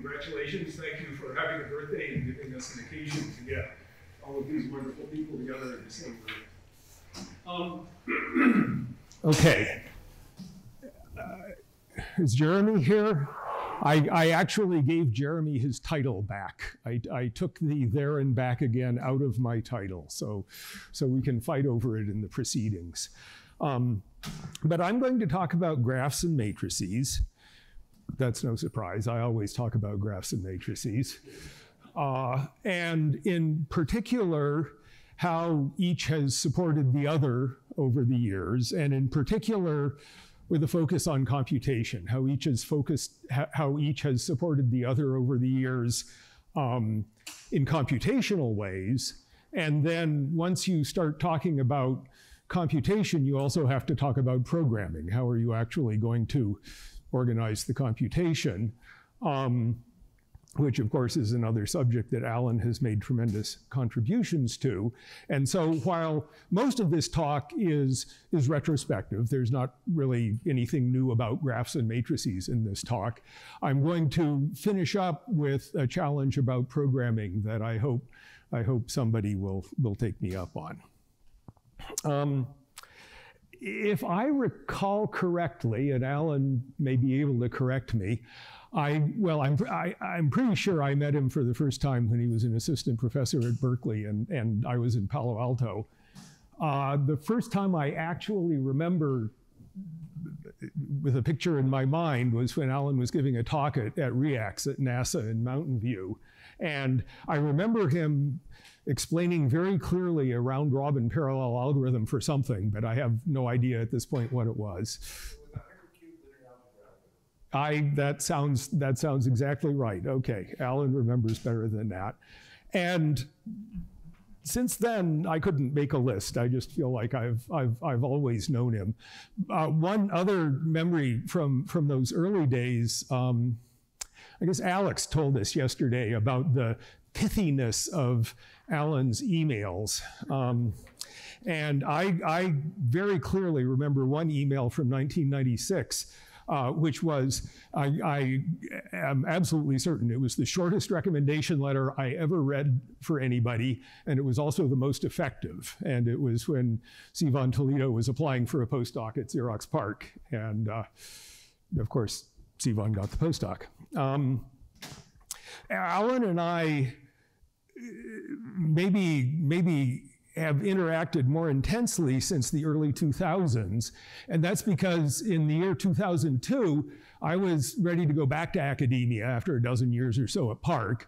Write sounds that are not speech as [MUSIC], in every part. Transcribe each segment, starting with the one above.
congratulations. Thank you for having a birthday and giving us an occasion to get all of these wonderful people together in the same room. Um, [CLEARS THROAT] okay. Uh, is Jeremy here? I, I, actually gave Jeremy his title back. I, I, took the there and back again out of my title, so, so we can fight over it in the proceedings. Um, but I'm going to talk about graphs and matrices. That's no surprise. I always talk about graphs and matrices. Uh, and in particular, how each has supported the other over the years, and in particular, with a focus on computation, how each has focused, how each has supported the other over the years um, in computational ways. And then once you start talking about computation, you also have to talk about programming. How are you actually going to organize the computation? Um, which of course is another subject that Alan has made tremendous contributions to. And so while most of this talk is, is retrospective, there's not really anything new about graphs and matrices in this talk, I'm going to finish up with a challenge about programming that I hope, I hope somebody will, will take me up on. Um, if I recall correctly, and Alan may be able to correct me, I, well, I'm, I, i am pretty sure I met him for the first time when he was an assistant professor at Berkeley and, and I was in Palo Alto. Uh, the first time I actually remember with a picture in my mind was when Alan was giving a talk at, at RIACS at NASA in Mountain View. And I remember him explaining very clearly a round robin parallel algorithm for something, but I have no idea at this point what it was. I, that sounds, that sounds exactly right. Okay, Alan remembers better than that. And since then, I couldn't make a list. I just feel like I've, I've, I've always known him. Uh, one other memory from, from those early days, um, I guess Alex told us yesterday about the pithiness of Alan's emails. Um, and I, I very clearly remember one email from 1996 uh, which was, I, I, am absolutely certain, it was the shortest recommendation letter I ever read for anybody, and it was also the most effective. And it was when Sivan Toledo was applying for a postdoc at Xerox PARC. And uh, of course, Sivan got the postdoc. Um, Alan and I maybe, maybe have interacted more intensely since the early 2000s. And that's because in the year 2002, I was ready to go back to academia after a dozen years or so at PARC.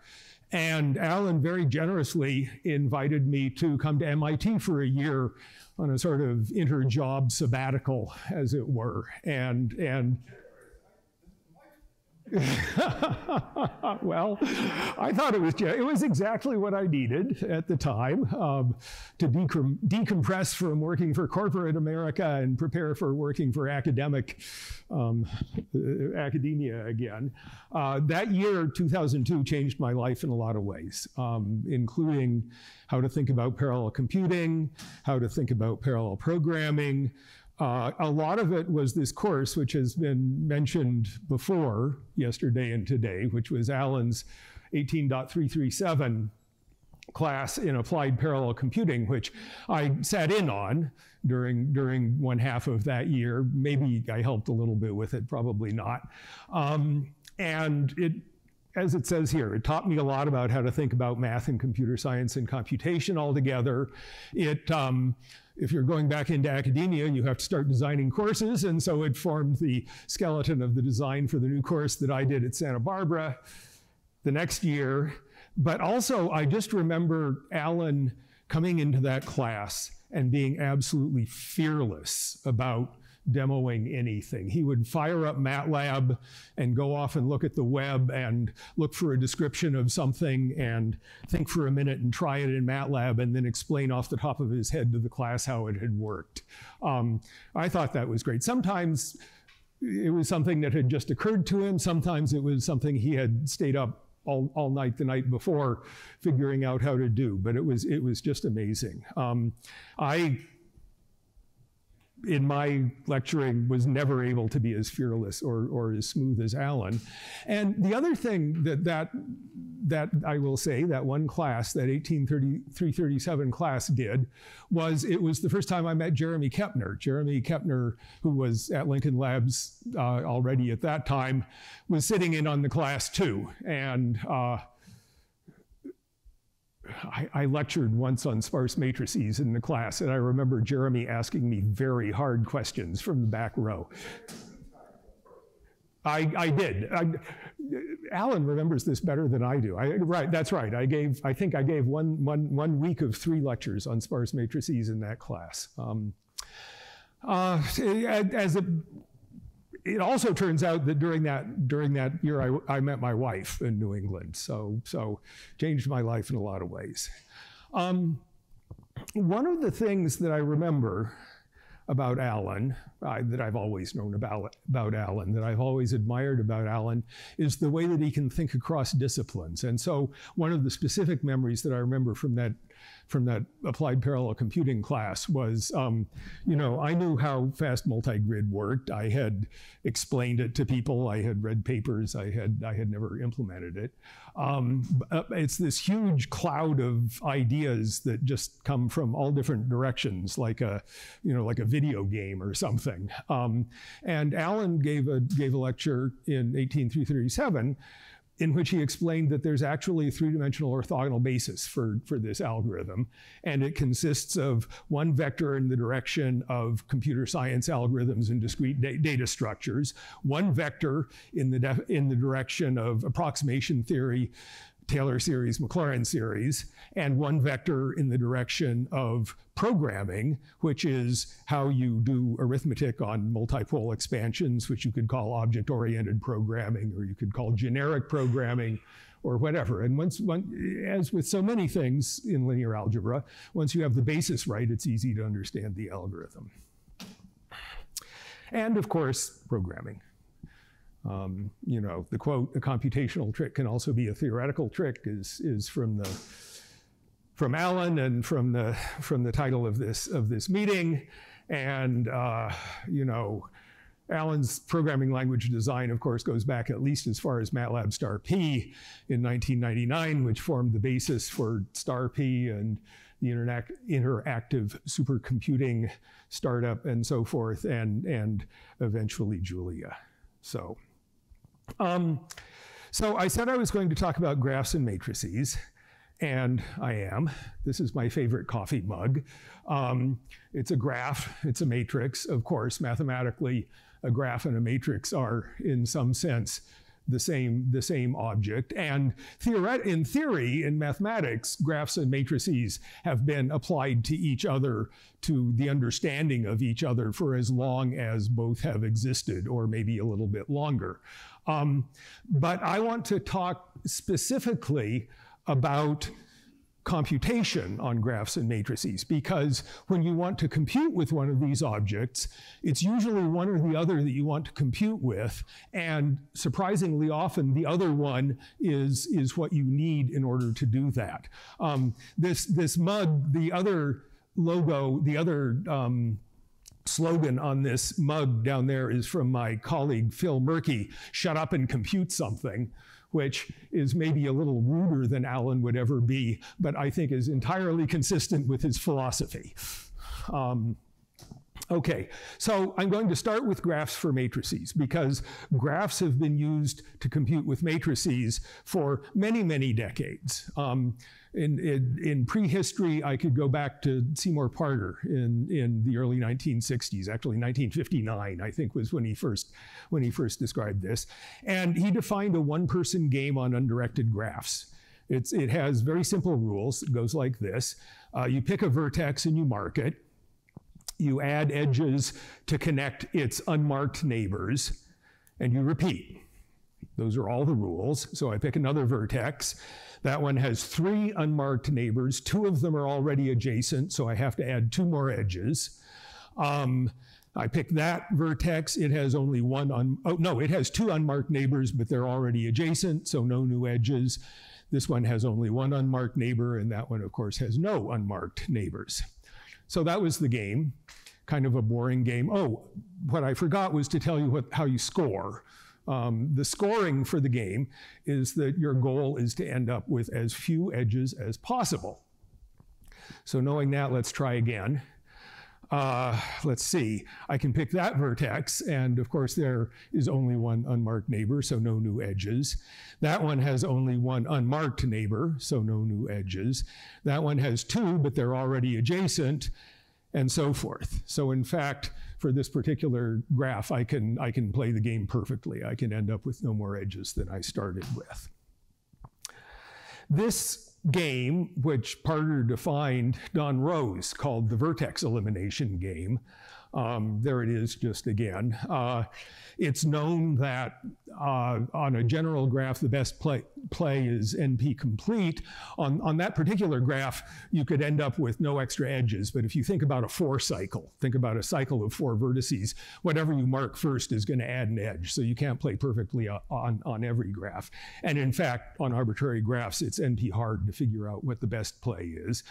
And Alan very generously invited me to come to MIT for a year on a sort of inter-job sabbatical, as it were. And, and [LAUGHS] well, I thought it was it was exactly what I needed at the time um, to decompress from working for corporate America and prepare for working for academic um, uh, academia again. Uh, that year, 2002, changed my life in a lot of ways, um, including how to think about parallel computing, how to think about parallel programming. Uh, a lot of it was this course, which has been mentioned before yesterday and today, which was Alan's 18.337 class in applied parallel computing, which I sat in on during, during one half of that year. Maybe I helped a little bit with it, probably not. Um, and it, as it says here, it taught me a lot about how to think about math and computer science and computation altogether. It um, if you're going back into academia, you have to start designing courses. And so it formed the skeleton of the design for the new course that I did at Santa Barbara the next year. But also, I just remember Alan coming into that class and being absolutely fearless about demoing anything. He would fire up MATLAB and go off and look at the web and look for a description of something and think for a minute and try it in MATLAB and then explain off the top of his head to the class how it had worked. Um, I thought that was great. Sometimes it was something that had just occurred to him. Sometimes it was something he had stayed up all, all night the night before figuring out how to do, but it was, it was just amazing. Um, I in my lecturing was never able to be as fearless or, or as smooth as Alan. And the other thing that, that, that I will say, that one class, that 1833-37 class did, was it was the first time I met Jeremy Kepner. Jeremy Kepner, who was at Lincoln Labs uh, already at that time, was sitting in on the class too. And uh, I, I, lectured once on sparse matrices in the class, and I remember Jeremy asking me very hard questions from the back row. I, I did. I, Alan remembers this better than I do. I, right, that's right. I gave, I think I gave one, one, one week of three lectures on sparse matrices in that class. Um, uh, as a it also turns out that during that during that year, I, I met my wife in New England. So so changed my life in a lot of ways. Um, one of the things that I remember about Alan, that I've always known about, about Alan, that I've always admired about Alan, is the way that he can think across disciplines. And so one of the specific memories that I remember from that from that applied parallel computing class was, um, you know, I knew how fast multi-grid worked. I had explained it to people. I had read papers. I had I had never implemented it. Um, it's this huge cloud of ideas that just come from all different directions, like a, you know, like a video game or something. Um, and Alan gave a gave a lecture in 18337 in which he explained that there's actually a three-dimensional orthogonal basis for, for this algorithm. And it consists of one vector in the direction of computer science algorithms and discrete da data structures, one vector in the, in the direction of approximation theory, Taylor series, Maclaurin series, and one vector in the direction of programming, which is how you do arithmetic on multipole expansions, which you could call object-oriented programming, or you could call generic programming, or whatever. And once, one, as with so many things in linear algebra, once you have the basis right, it's easy to understand the algorithm. And of course, programming. Um, you know, the quote, a computational trick can also be a theoretical trick is, is from the, from Alan and from the, from the title of this, of this meeting. And, uh, you know, Alan's programming language design, of course, goes back at least as far as MATLAB star P in 1999, which formed the basis for star P and the interactive supercomputing startup and so forth, and, and eventually Julia. So um, so I said I was going to talk about graphs and matrices, and I am. This is my favorite coffee mug. Um, it's a graph, it's a matrix. Of course, mathematically, a graph and a matrix are, in some sense, the same, the same object. And theoret- in theory, in mathematics, graphs and matrices have been applied to each other, to the understanding of each other for as long as both have existed, or maybe a little bit longer. Um, but I want to talk specifically about computation on graphs and matrices because when you want to compute with one of these objects, it's usually one or the other that you want to compute with, and surprisingly often the other one is, is what you need in order to do that. Um, this, this mug, the other logo, the other um, slogan on this mug down there is from my colleague Phil Murky, shut up and compute something, which is maybe a little ruder than Alan would ever be, but I think is entirely consistent with his philosophy. Um, Okay, so I'm going to start with graphs for matrices because graphs have been used to compute with matrices for many, many decades. Um, in, in, in, prehistory, I could go back to Seymour Parter in, in the early 1960s, actually 1959, I think was when he first, when he first described this. And he defined a one-person game on undirected graphs. It's, it has very simple rules. It goes like this. Uh, you pick a vertex and you mark it. You add edges to connect its unmarked neighbors, and you repeat. Those are all the rules. So I pick another vertex. That one has three unmarked neighbors. Two of them are already adjacent, so I have to add two more edges. Um, I pick that vertex. It has only one, un oh no, it has two unmarked neighbors, but they're already adjacent, so no new edges. This one has only one unmarked neighbor, and that one, of course, has no unmarked neighbors. So that was the game. kind of a boring game. Oh, what I forgot was to tell you what, how you score. Um, the scoring for the game is that your goal is to end up with as few edges as possible. So knowing that, let's try again. Uh, let's see, I can pick that vertex, and of course there is only one unmarked neighbor, so no new edges. That one has only one unmarked neighbor, so no new edges. That one has two, but they're already adjacent, and so forth. So in fact, for this particular graph, I can, I can play the game perfectly. I can end up with no more edges than I started with. This game, which Parter defined Don Rose called the vertex elimination game. Um, there it is just again. Uh, it's known that uh, on a general graph, the best play, play is NP complete. On, on that particular graph, you could end up with no extra edges. But if you think about a four cycle, think about a cycle of four vertices, whatever you mark first is going to add an edge. So you can't play perfectly on, on every graph. And in fact, on arbitrary graphs, it's NP hard to figure out what the best play is.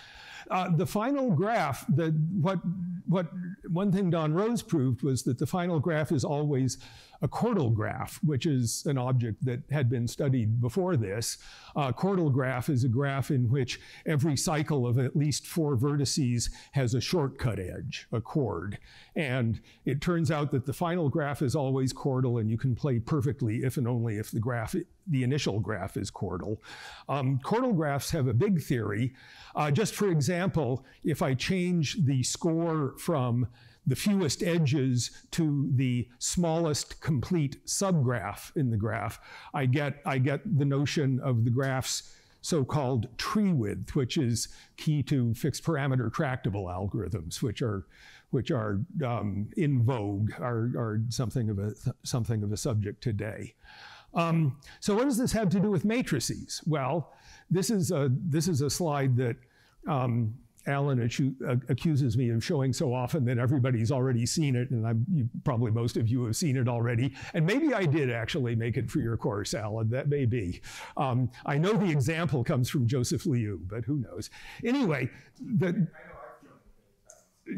Uh, the final graph, the, what, what one thing Don Rose proved was that the final graph is always a chordal graph, which is an object that had been studied before this. Chordal graph is a graph in which every cycle of at least four vertices has a shortcut edge, a chord. And it turns out that the final graph is always chordal and you can play perfectly if and only if the graph, the initial graph is chordal. Um, chordal graphs have a big theory. Uh, just for example, if I change the score from the fewest edges to the smallest complete subgraph in the graph, I get, I get the notion of the graph's so-called tree width, which is key to fixed parameter tractable algorithms, which are, which are um, in vogue, are, are something, of a, something of a subject today. Um, so what does this have to do with matrices? Well, this is a, this is a slide that um, Alan accuses me of showing so often that everybody's already seen it, and I'm, you, probably most of you have seen it already. And maybe I did actually make it for your course, Alan. That may be. Um, I know the example comes from Joseph Liu, but who knows? Anyway, the,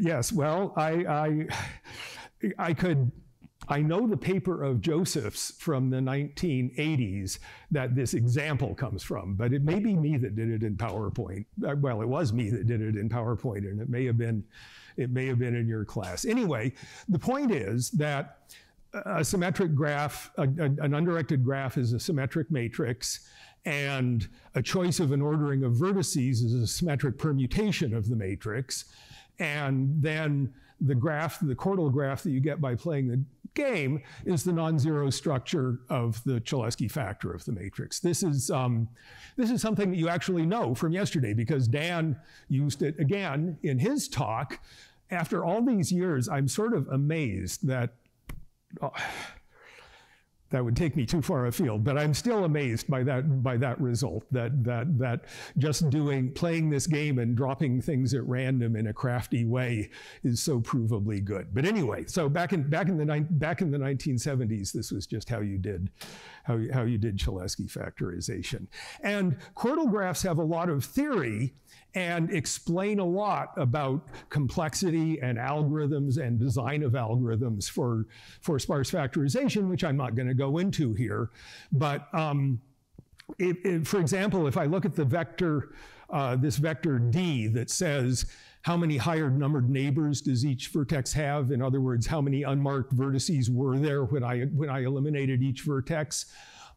yes. Well, I, I, I could I know the paper of Joseph's from the 1980s that this example comes from, but it may be me that did it in PowerPoint. Uh, well, it was me that did it in PowerPoint, and it may have been, it may have been in your class. Anyway, the point is that a symmetric graph, a, a, an undirected graph is a symmetric matrix, and a choice of an ordering of vertices is a symmetric permutation of the matrix. And then the graph, the chordal graph that you get by playing the game is the non-zero structure of the Cholesky factor of the matrix. This is, um, this is something that you actually know from yesterday because Dan used it again in his talk. After all these years, I'm sort of amazed that uh, that would take me too far afield, but I'm still amazed by that by that result. That that that just doing playing this game and dropping things at random in a crafty way is so provably good. But anyway, so back in back in the back in the 1970s, this was just how you did how you, how you did Cholesky factorization. And chordal graphs have a lot of theory and explain a lot about complexity and algorithms and design of algorithms for, for sparse factorization, which I'm not going to go into here. But um, it, it, for example, if I look at the vector, uh, this vector D that says how many higher numbered neighbors does each vertex have? In other words, how many unmarked vertices were there when I, when I eliminated each vertex?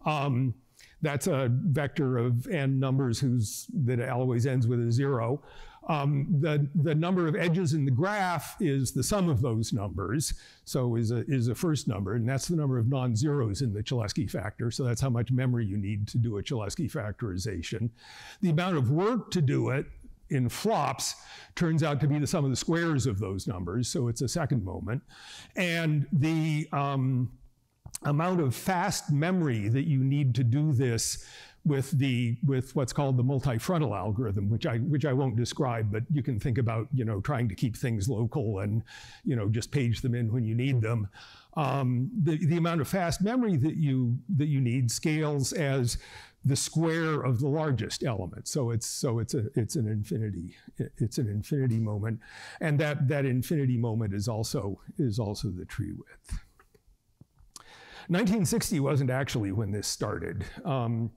Um, that's a vector of n numbers whose, that always ends with a zero. Um, the, the number of edges in the graph is the sum of those numbers, so is a, is a first number, and that's the number of non-zeros in the Cholesky factor, so that's how much memory you need to do a Cholesky factorization. The amount of work to do it in flops turns out to be the sum of the squares of those numbers, so it's a second moment. And the, um, amount of fast memory that you need to do this with the with what's called the multi-frontal algorithm, which I which I won't describe, but you can think about you know trying to keep things local and you know just page them in when you need them. Um, the the amount of fast memory that you that you need scales as the square of the largest element. So it's so it's a it's an infinity it's an infinity moment, and that that infinity moment is also is also the tree width. 1960 wasn't actually when this started. Um,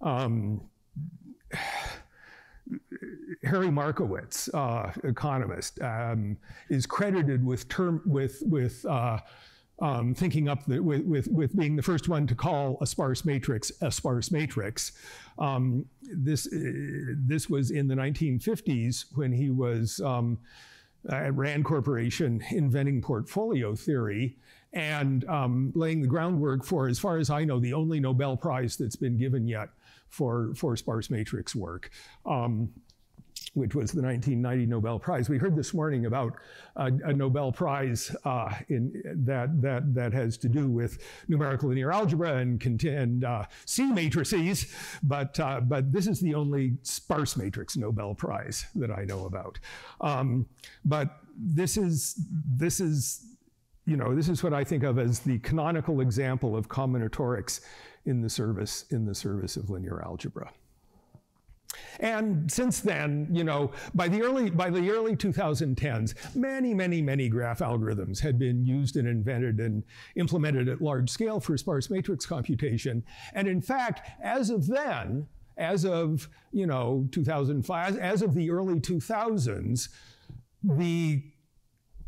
um, Harry Markowitz, uh, economist, um, is credited with term with with uh, um, thinking up the, with, with, with, being the first one to call a sparse matrix a sparse matrix. Um, this, uh, this was in the 1950s when he was um, at Rand Corporation inventing portfolio theory and um, laying the groundwork for, as far as I know, the only Nobel Prize that's been given yet for, for sparse matrix work. Um, which was the 1990 Nobel Prize. We heard this morning about a, Nobel Prize uh, in, that, that, that has to do with numerical linear algebra and, and uh, C matrices, but, uh, but this is the only sparse matrix Nobel Prize that I know about. Um, but this is, this is, you know, this is what I think of as the canonical example of combinatorics in the service, in the service of linear algebra. And since then, you know, by the early by the early 2010s, many, many, many graph algorithms had been used and invented and implemented at large scale for sparse matrix computation. And in fact, as of then, as of you know 2005, as of the early 2000s, the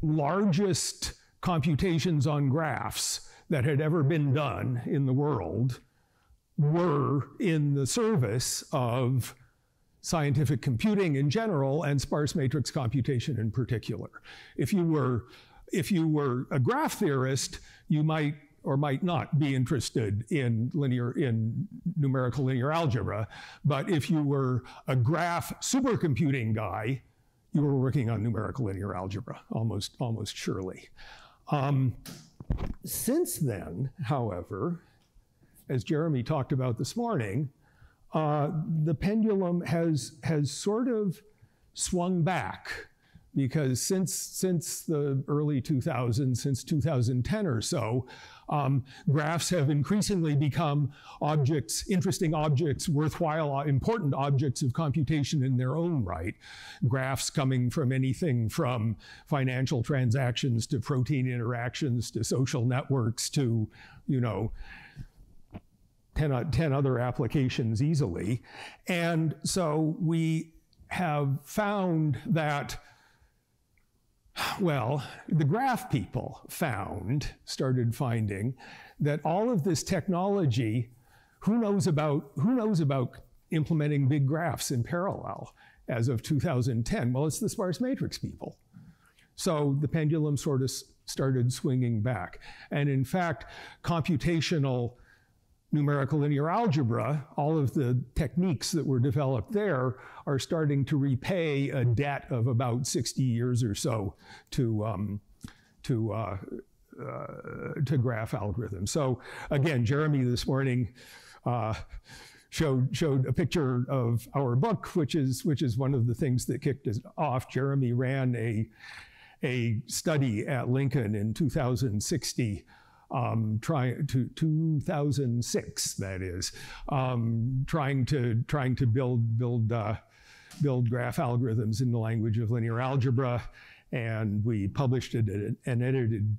largest computations on graphs that had ever been done in the world were in the service of scientific computing in general and sparse matrix computation in particular. If you were, if you were a graph theorist, you might or might not be interested in linear in numerical linear algebra. But if you were a graph supercomputing guy, you were working on numerical linear algebra almost almost surely. Um, since then, however, as Jeremy talked about this morning, uh, the pendulum has, has sort of swung back because since, since the early 2000s, since 2010 or so, um, graphs have increasingly become objects, interesting objects, worthwhile, uh, important objects of computation in their own right. Graphs coming from anything from financial transactions to protein interactions to social networks to, you know, 10, 10 other applications easily. And so we have found that, well, the graph people found, started finding, that all of this technology, who knows about, who knows about implementing big graphs in parallel as of 2010? Well, it's the sparse matrix people. So the pendulum sort of started swinging back. And in fact, computational numerical linear algebra, all of the techniques that were developed there are starting to repay a debt of about 60 years or so to, um, to, uh, uh, to graph algorithms. So again, Jeremy this morning uh, showed, showed a picture of our book, which is, which is one of the things that kicked us off. Jeremy ran a, a study at Lincoln in 2060 um, trying to 2006, that is, um, trying to trying to build build uh, build graph algorithms in the language of linear algebra, and we published it an edited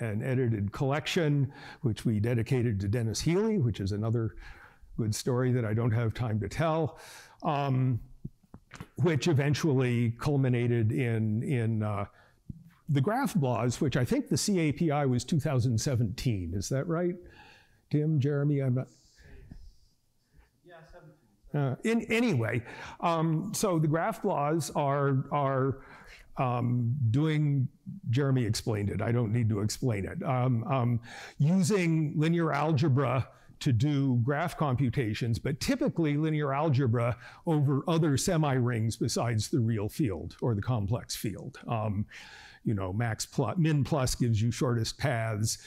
an edited collection, which we dedicated to Dennis Healy, which is another good story that I don't have time to tell. Um, which eventually culminated in in uh, the GraphBLAS, which I think the C API was 2017. Is that right? Tim, Jeremy, I'm not. Yeah, 17. Uh, in, anyway, um, so the GraphBLAS are, are um, doing, Jeremy explained it, I don't need to explain it, um, um using linear algebra to do graph computations, but typically linear algebra over other semi-rings besides the real field or the complex field. Um, you know, max plus, min plus gives you shortest paths.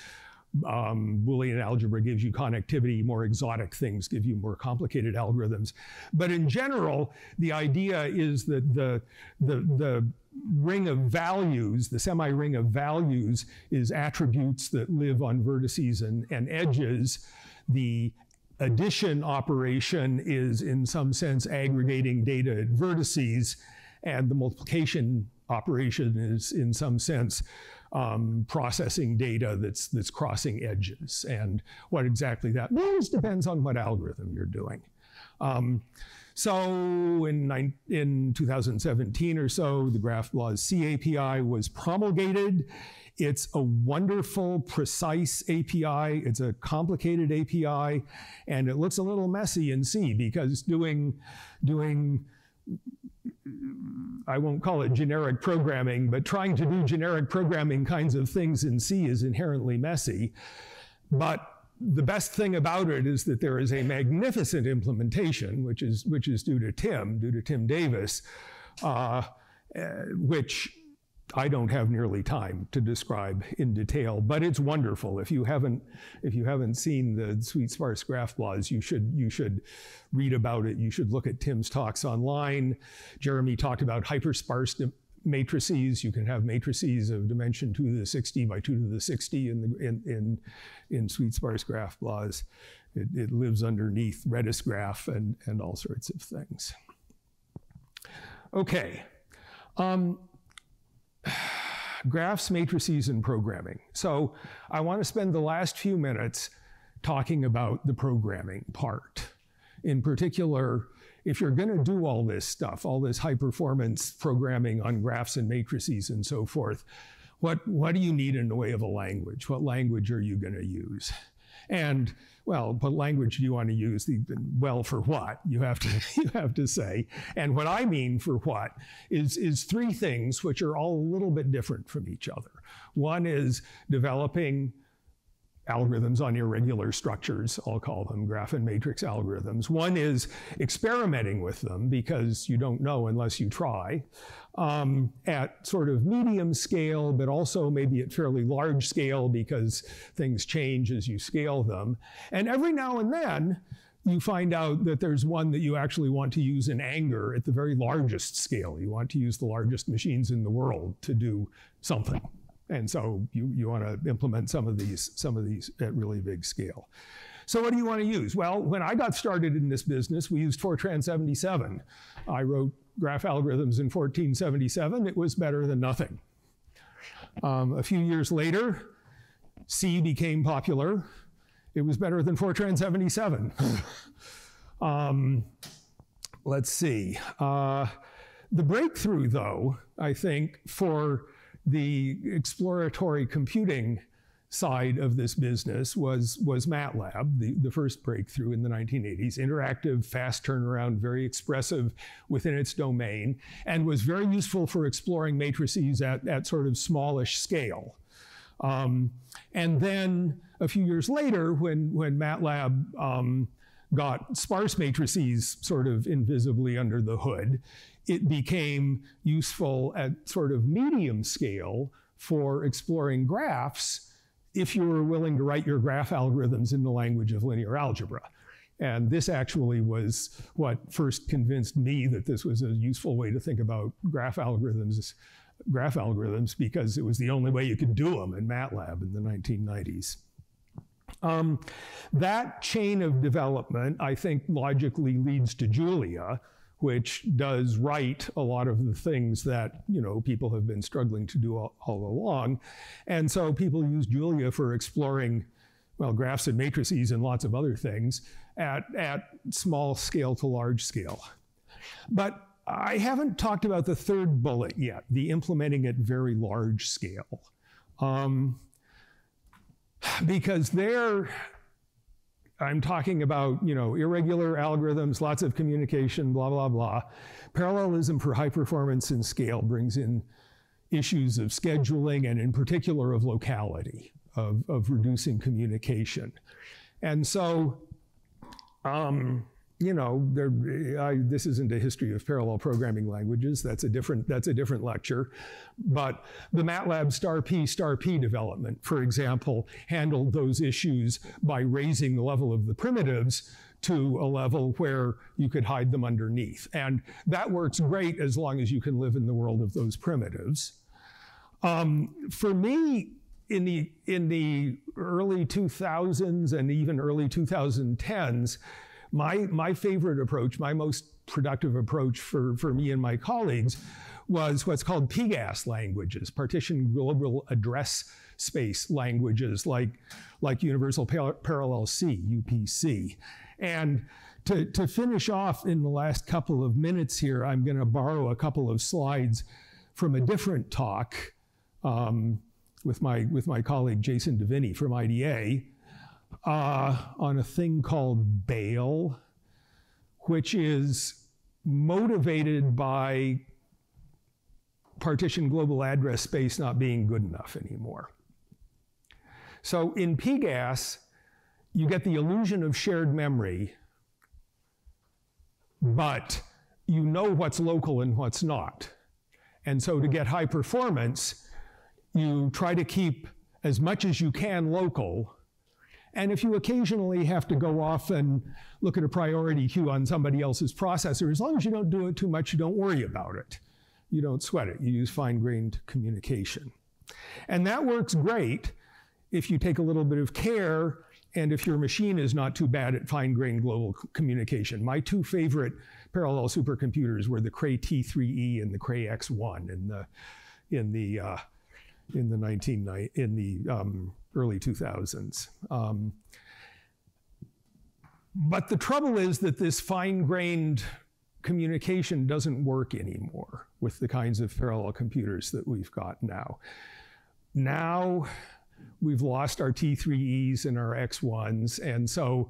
Um, Boolean algebra gives you connectivity, more exotic things give you more complicated algorithms. But in general, the idea is that the, the, the ring of values, the semi-ring of values is attributes that live on vertices and, and edges. The addition operation is in some sense aggregating data at vertices, and the multiplication operation is in some sense um, processing data that's, that's crossing edges. And what exactly that means depends on what algorithm you're doing. Um, so in, in 2017 or so, the GraphBLAS C API was promulgated. It's a wonderful, precise API. It's a complicated API, and it looks a little messy in C because doing, doing I won't call it generic programming, but trying to do generic programming kinds of things in C is inherently messy. But the best thing about it is that there is a magnificent implementation, which is, which is due to Tim, due to Tim Davis, uh, uh, which I don't have nearly time to describe in detail, but it's wonderful. If you haven't, if you haven't seen the SuiteSparse GraphBLAS, you should, you should read about it. You should look at Tim's talks online. Jeremy talked about hypersparse matrices. You can have matrices of dimension 2 to the 60 by 2 to the 60 in, the, in, in, in SuiteSparse GraphBLAS. It, it lives underneath Redis graph and, and all sorts of things. Okay. Um, graphs, matrices, and programming. So I want to spend the last few minutes talking about the programming part. In particular, if you're going to do all this stuff, all this high performance programming on graphs and matrices and so forth, what, what do you need in the way of a language? What language are you going to use? And well, what language do you want to use? Well, for what? You have to [LAUGHS] you have to say. And what I mean for what is is three things which are all a little bit different from each other. One is developing algorithms on irregular structures, I'll call them graph and matrix algorithms. One is experimenting with them because you don't know unless you try um, at sort of medium scale, but also maybe at fairly large scale because things change as you scale them. And every now and then, you find out that there's one that you actually want to use in anger at the very largest scale. You want to use the largest machines in the world to do something. And so you, you want to implement some of these, some of these at really big scale. So what do you want to use? Well, when I got started in this business, we used Fortran 77. I wrote graph algorithms in Fortran 77. It was better than nothing. Um, a few years later, C became popular. It was better than Fortran 77. [LAUGHS] um, let's see. Uh, the breakthrough, though, I think, for the exploratory computing side of this business was, was MATLAB, the, the first breakthrough in the 1980s, interactive, fast turnaround, very expressive within its domain, and was very useful for exploring matrices at, at sort of smallish scale. Um, and then a few years later, when, when MATLAB um, got sparse matrices sort of invisibly under the hood, it became useful at sort of medium scale for exploring graphs if you were willing to write your graph algorithms in the language of linear algebra. And this actually was what first convinced me that this was a useful way to think about graph algorithms, graph algorithms because it was the only way you could do them in MATLAB in the 1990s. Um, that chain of development, I think, logically leads to Julia, which does write a lot of the things that you know people have been struggling to do all, all along. And so people use Julia for exploring well, graphs and matrices and lots of other things at, at small scale to large scale. But I haven't talked about the third bullet yet, the implementing at very large scale. Um, because there, I'm talking about, you know, irregular algorithms, lots of communication, blah, blah, blah. Parallelism for high performance and scale brings in issues of scheduling and in particular of locality, of, of reducing communication. And so, um, you know, there, I, this isn't a history of parallel programming languages. That's a different, that's a different lecture. But the MATLAB star P star P development, for example, handled those issues by raising the level of the primitives to a level where you could hide them underneath. And that works great as long as you can live in the world of those primitives. Um, for me, in the in the early 2000s and even early 2010s, my my favorite approach, my most productive approach for, for me and my colleagues was what's called PGAS languages, partition global address space languages like, like Universal Parallel C, UPC. And to, to finish off in the last couple of minutes here, I'm going to borrow a couple of slides from a different talk um, with, my, with my colleague Jason DeVinny from IDA uh, on a thing called Bale, which is motivated by partition global address space not being good enough anymore. So in PGAS, you get the illusion of shared memory, but you know what's local and what's not. And so to get high performance, you try to keep as much as you can local. And if you occasionally have to go off and look at a priority queue on somebody else's processor, as long as you don't do it too much, you don't worry about it. You don't sweat it. You use fine-grained communication. And that works great if you take a little bit of care and if your machine is not too bad at fine-grained global communication. My two favorite parallel supercomputers were the Cray T3E and the Cray X1 in the in the uh, in the 19 in the um, early 2000s. Um, but the trouble is that this fine-grained communication doesn't work anymore with the kinds of parallel computers that we've got now. Now, we've lost our T3Es and our X1s, and so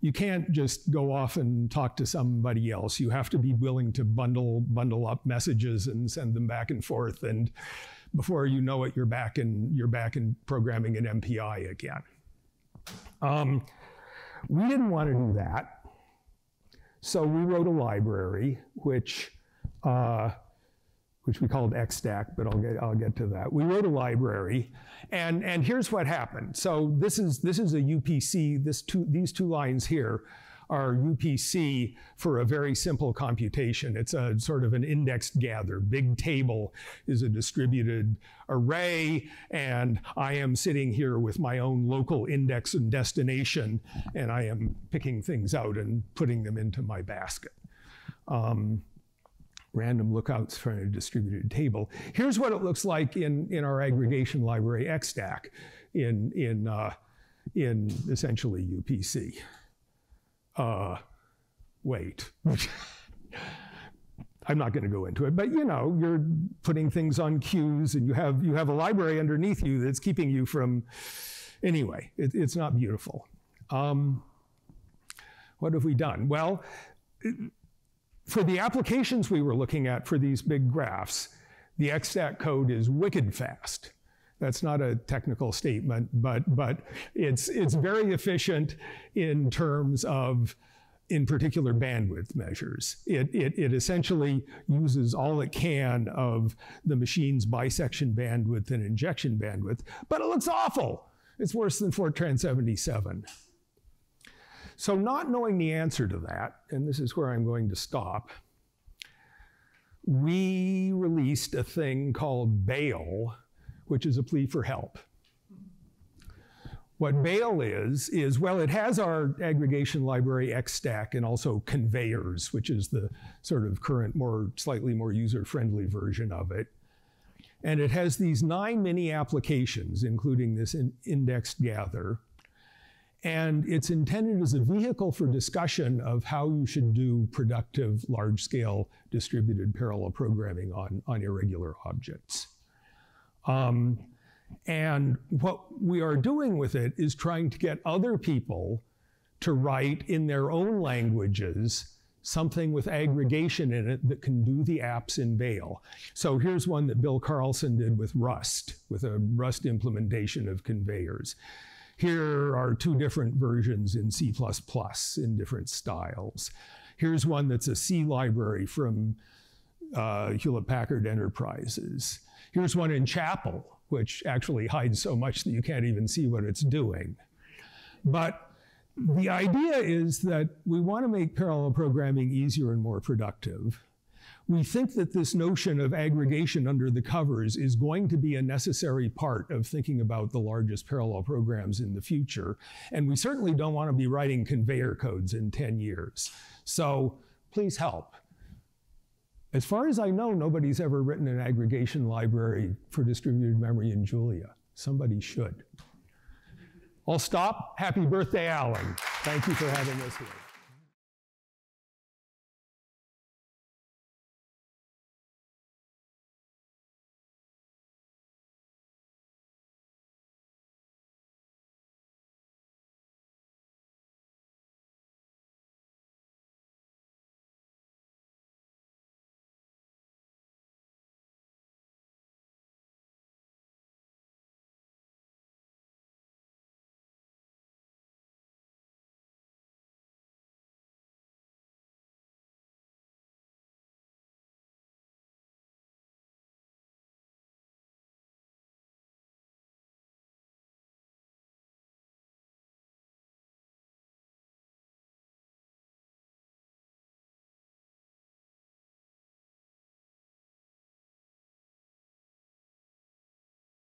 you can't just go off and talk to somebody else. You have to be willing to bundle bundle up messages and send them back and forth, and before you know it, you're back in you're back in programming an MPI again. Um, we didn't want to do that, so we wrote a library which. Uh, which we called exstack, but I'll get, I'll get to that. We wrote a library, and, and here's what happened. So this is, this is a UPC, this two, these two lines here are UPC for a very simple computation. It's a sort of an indexed gather. Big table is a distributed array, and I am sitting here with my own local index and destination, and I am picking things out and putting them into my basket. Um, random lookouts for a distributed table. Here's what it looks like in, in our aggregation library exstack in, in, uh, in essentially UPC. Uh, wait. [LAUGHS] I'm not going to go into it, but you know, you're putting things on queues and you have, you have a library underneath you that's keeping you from, anyway, it, it's not beautiful. Um, what have we done? Well, for the applications we were looking at for these big graphs, the exstack code is wicked fast. That's not a technical statement, but, but it's, it's very efficient in terms of, in particular, bandwidth measures. It, it, it essentially uses all it can of the machine's bisection bandwidth and injection bandwidth, but it looks awful. It's worse than Fortran 77. So, not knowing the answer to that, and this is where I'm going to stop, we released a thing called Bale, which is a plea for help. What Bale is, is well, it has our aggregation library exstack and also conveyors, which is the sort of current, more slightly more user friendly version of it. And it has these nine mini applications, including this in indexed gather. And it's intended as a vehicle for discussion of how you should do productive, large scale distributed parallel programming on, on irregular objects. Um, and what we are doing with it is trying to get other people to write in their own languages something with aggregation in it that can do the apps in Bale. So here's one that Bill Carlson did with Rust, with a Rust implementation of conveyors. Here are two different versions in C++ in different styles. Here's one that's a C library from uh, Hewlett Packard Enterprises. Here's one in Chapel, which actually hides so much that you can't even see what it's doing. But the idea is that we want to make parallel programming easier and more productive. we think that this notion of aggregation under the covers is going to be a necessary part of thinking about the largest parallel programs in the future. And we certainly don't want to be writing conveyor codes in 10 years. So please help. As far as I know, nobody's ever written an aggregation library for distributed memory in Julia. Somebody should. I'll stop. Happy birthday, Alan. Thank you for having us here.